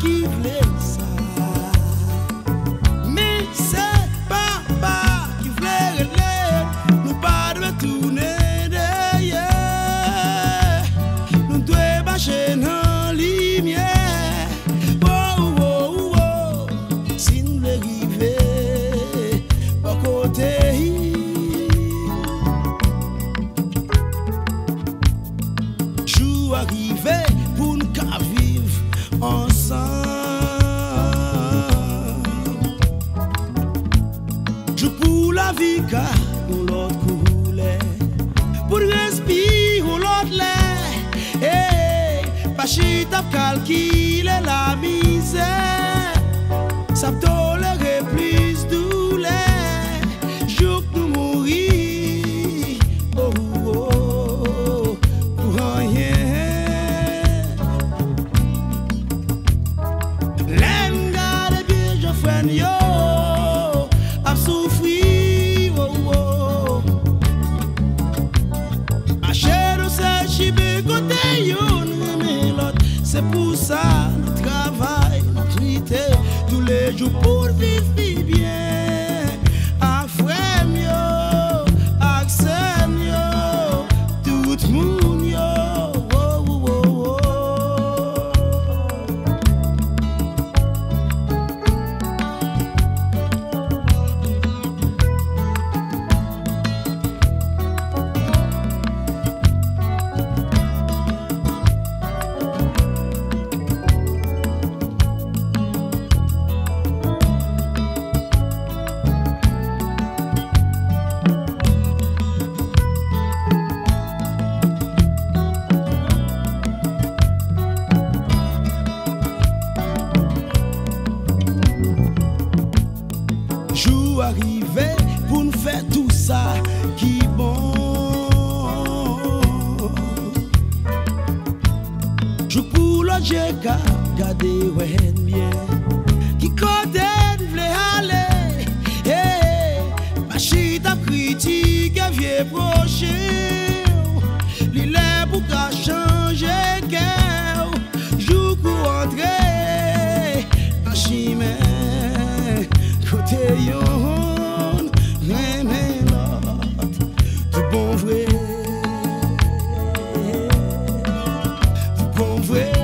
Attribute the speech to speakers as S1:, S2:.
S1: forgiveness. בשיטה קלקי ללמיזה סבתו Se pou sa nou travay, nou trite, nou lejou pou arriver pour nous faire tout ça qui bon. Je pour l'autre, j'ai gardé ouais bien. Qui côté voulait aller, eh, eh. hey, ma chita critique vieux projet. way.